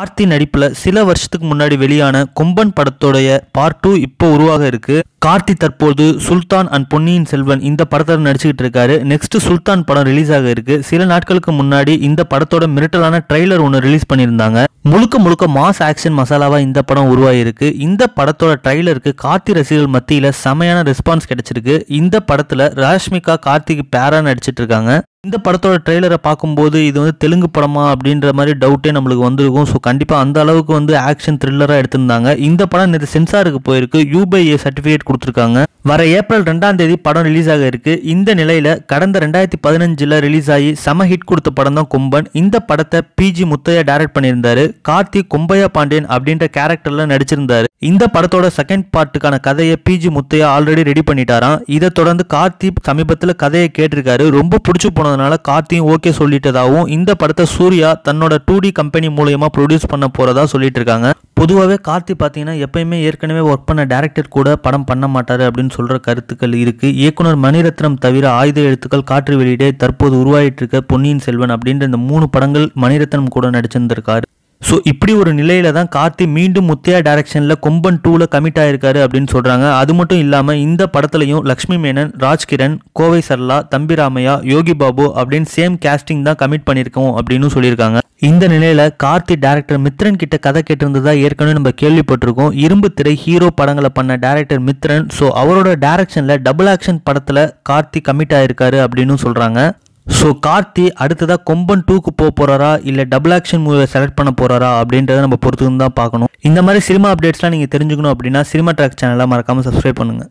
கார்த்தி நடிப்புல சில வருஷத்துக்கு முன்னாடி வெளியான கொம்பன் படத்தோடைய பார்ட் டூ இப்போ உருவாக இருக்கு. கார்த்தி தற்போது சுல்தான் அண்ட் பொன்னியின் செல்வன் இந்த படத்தில் நடிச்சுக்கிட்டு இருக்காரு. நெக்ஸ்ட் சுல்தான் படம் ரிலீஸ் ஆக இருக்கு. சில நாட்களுக்கு முன்னாடி இந்த படத்தோட மிரட்டலான ட்ரைலர் ஒன்று ரிலீஸ் பண்ணியிருந்தாங்க. முழுக்க முழுக்க மாஸ் ஆக்ஷன் மசாலாவா இந்த படம் உருவாகியிருக்கு இந்த படத்தோட ட்ரெய்லருக்கு கார்த்தி ரசிகர்கள் மத்தியில் செமையான ரெஸ்பான்ஸ் கிடைச்சிருக்கு. இந்த படத்துல ராஷ்மிகா கார்த்திக்கு பேரா நடிச்சிட்டு இருக்காங்க. இந்த படத்தோட ட்ரெய்லரை பார்க்கும்போது இது வந்து தெலுங்கு படமா அப்படின்ற மாதிரி டவுட்டே நம்மளுக்கு வந்திருக்கும். ஸோ கண்டிப்பாக அந்த அளவுக்கு வந்து ஆக்ஷன் த்ரில்லராக எடுத்திருந்தாங்க. இந்த படம் நேற்று சென்சாருக்கு போயிருக்கு. யூபிஐ சர்டிஃபிகேட் கொடுத்துருக்காங்க. வர ஏப்ரல் ரெண்டாம் தேதி படம் ரிலீஸ் ஆக இருக்கு. இந்த நிலையில கடந்த ரெண்டாயிரத்தி பதினஞ்சில் ரிலீஸ் ஆகி செம ஹிட் கொடுத்த படம் தான் கும்பன். இந்த படத்தை பிஜி முத்தையா டைரக்ட் பண்ணியிருந்தாரு. கார்த்திக் கும்பையா பாண்டியன் அப்படின்ற கேரக்டர்ல நடிச்சிருந்தாரு. இந்த படத்தோட செகண்ட் பார்ட்டுக்கான கதையை P G Muthaiah already ready பண்ணிட்டாராம். இதை தொடர்ந்து கார்த்திக் சமீபத்தில் கதையை கேட்டிருக்காரு. ரொம்ப பிடிச்சி போனதுனால கார்த்தியும் ஓகே சொல்லிட்டதாகவும் இந்த படத்தை சூர்யா தன்னோட டூ டி கம்பெனி மூலயமா ப்ரொடியூஸ் பண்ண போறதா சொல்லிட்டு இருக்காங்க. பொதுவாகவே கார்த்தி பார்த்தீங்கன்னா எப்பயுமே ஏற்கனவே ஒர்க் பண்ண டேரக்டர் கூட படம் பண்ண மாட்டார் அப்படின்னு சொல்கிற கருத்துக்கள் இருக்குது இயக்குனர் மணிரத்னம் தவிர ஆயுத எழுத்துக்கள் காற்று வெளியிடே தற்போது உருவாயிட்டு இருக்க பொன்னியின் செல்வன் அப்படின்ற இந்த மூணு படங்கள் மணிரத்னம் கூட நடிச்சிருந்திருக்காரு. ஸோ இப்படி ஒரு நிலையில தான் கார்த்தி மீண்டும் முத்தையா டைரக்ஷனில் கொம்பன் டூவில் கமிட் ஆயிருக்காரு அப்படின்னு சொல்கிறாங்க அது மட்டும் இல்லாமல் இந்த படத்துலையும் லக்ஷ்மி மேனன் ராஜ்கிரண் கோவை சர்லா தம்பி ராமையா யோகி பாபு அப்படின்னு சேம் கேஸ்டிங் தான் கமிட் பண்ணியிருக்கோம் அப்படின்னு சொல்லியிருக்காங்க. இந்த நிலையில கார்த்தி டேரக்டர் மித்ரன் கிட்ட கதை கேட்டிருந்ததா ஏற்கனவே நம்ம கேள்விப்பட்டிருக்கோம். இரும்பு திரை ஹீரோ படங்களை பண்ண டேரக்டர் மித்ரன். ஸோ அவரோட டேரக்ஷன்ல டபுள் ஆக்ஷன் படத்துல கார்த்தி கமிட் ஆயிருக்காரு அப்படின்னு சொல்றாங்க. ஸோ கார்த்தி அடுத்ததாக கொம்பன் டூக்கு போக போறாரா? இல்லை டபுள் ஆக்ஷன் மூவியை செலக்ட் பண்ண போறாரா? அப்படின்றத நம்ம பொறுத்து தான் பார்க்கணும். இந்த மாதிரி சினிமா அப்டேட்ஸ்லாம் நீங்கள் தெரிஞ்சுக்கணும் அப்படின்னா சினிமா ட்ராக் சேனலை மறக்காமல் சப்ஸ்கிரைப் பண்ணுங்கள்